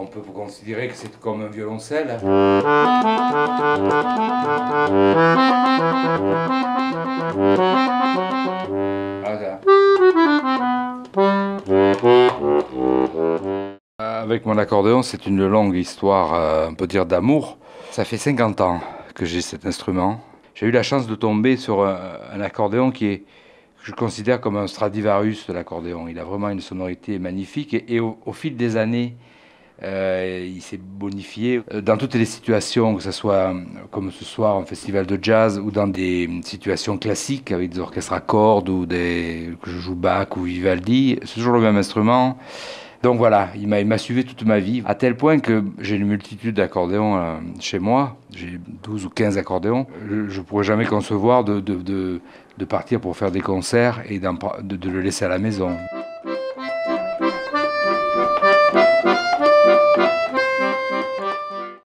On peut considérer que c'est comme un violoncelle. Avec mon accordéon, c'est une longue histoire, euh, on peut dire, d'amour. Ça fait 50 ans que j'ai cet instrument. J'ai eu la chance de tomber sur un, accordéon qui est, que je considère comme un Stradivarius de l'accordéon. Il a vraiment une sonorité magnifique et, au, fil des années, euh, il s'est bonifié euh, dans toutes les situations, que ce soit comme ce soir en festival de jazz ou dans des situations classiques avec des orchestres à cordes ou des, que je joue Bach ou Vivaldi. C'est toujours le même instrument. Donc voilà, il m'a suivi toute ma vie, à tel point que j'ai une multitude d'accordéons euh, chez moi. J'ai 12 ou 15 accordéons. Je ne pourrais jamais concevoir de, partir pour faire des concerts et de le laisser à la maison.